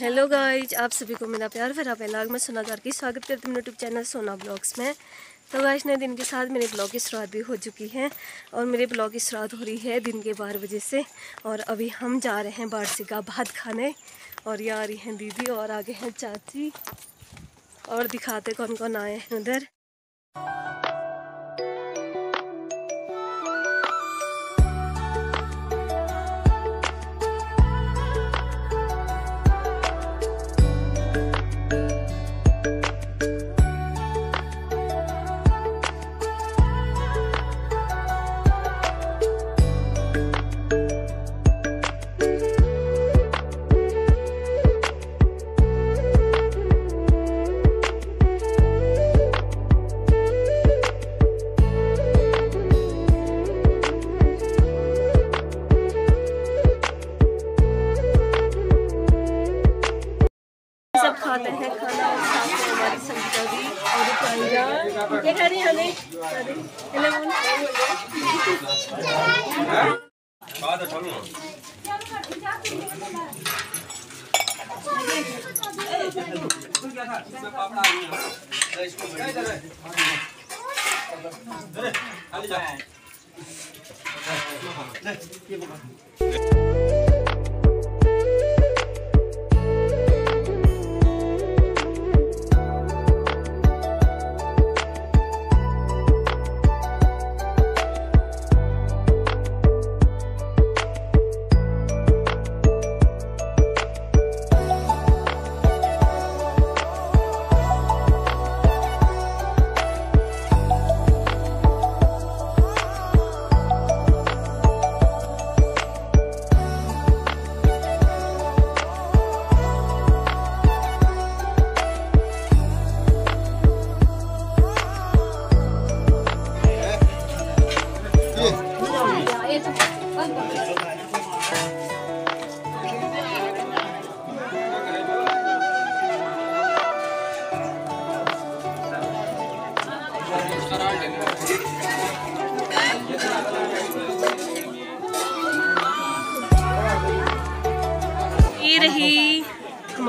Hello guys आप सभी को मेरा प्यार भरा पहला मैं सोना की स्वागत करती हूँ यूट्यूब चैनल सोना ब्लॉग्स में। तो गाइज़ नए दिन के साथ मेरे ब्लॉग की शुरुआत भी हो चुकी है और मेरे ब्लॉग की शुरुआत हो रही है दिन के बारह बजे से। और अभी हम जा रहे हैं बारसी का भात खाने और ये आ रही हैं दीदी और आगे हैं चाची। और दिखाते कौन कौन आए हैं उधर। सब खाते हैं, खाना और साथ में हमारी दी और क्या खा रही हमें ये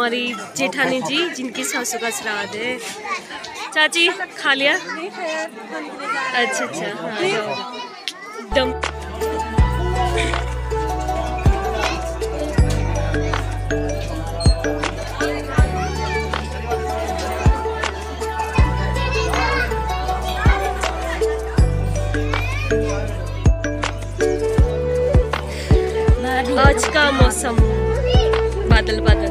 हमारी जेठानी जी, जिनकी सासू का श्राद्ध है। चाची, खा लिया? अच्छा अच्छा हाँ दम। आज का मौसम। बादल बादल।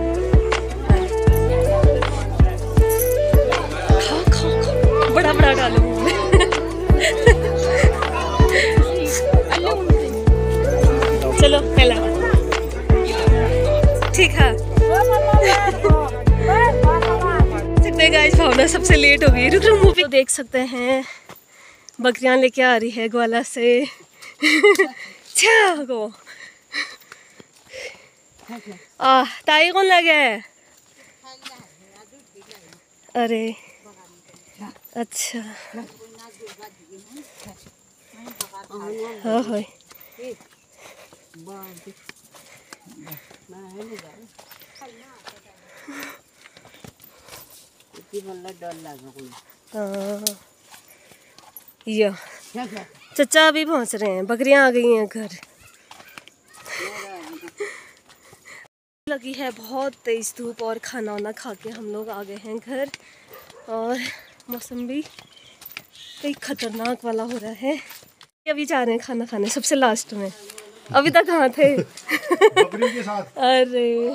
चलो पहला ठीक है। सकते गाइस सबसे लेट हो गई रुक रुक मूवी देख सकते हैं, बकरियाँ लेके आ रही है ग्वाला से। गो। आ, ताई कौन लगे अरे। अच्छा। हाँ या। चचा अभी पहुँच रहे हैं, बकरियाँ आ गई हैं घर। लगी है बहुत तेज धूप और खाना वाना खा के हम लोग आ गए हैं घर। और मौसम भी कई खतरनाक वाला हो रहा है। अभी जा रहे हैं खाना खाने, सबसे लास्ट में। अभी तक कहाँ थे। के साथ। अरे।